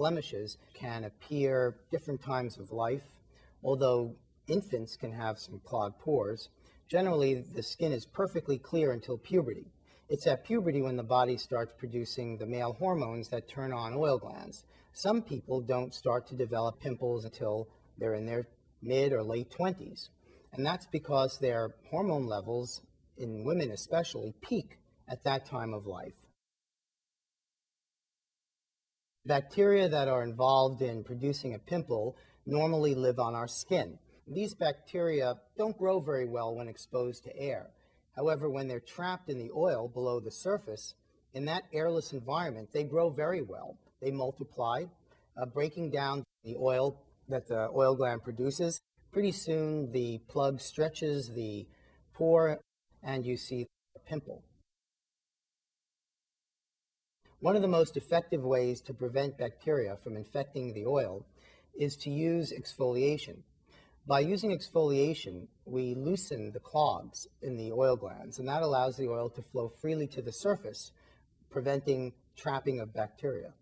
blemishes can appear different times of life. Although infants can have some clogged pores, generally the skin is perfectly clear until puberty. It's at puberty when the body starts producing the male hormones that turn on oil glands. Some people don't start to develop pimples until they're in their mid or late 20s. And that's because their hormone levels, in women especially, peak at that time of life. Bacteria that are involved in producing a pimple normally live on our skin. These bacteria don't grow very well when exposed to air. However, when they're trapped in the oil below the surface, in that airless environment, they grow very well. They multiply, uh, breaking down the oil that the oil gland produces. Pretty soon, the plug stretches the pore, and you see a pimple. One of the most effective ways to prevent bacteria from infecting the oil is to use exfoliation. By using exfoliation, we loosen the clogs in the oil glands, and that allows the oil to flow freely to the surface, preventing trapping of bacteria.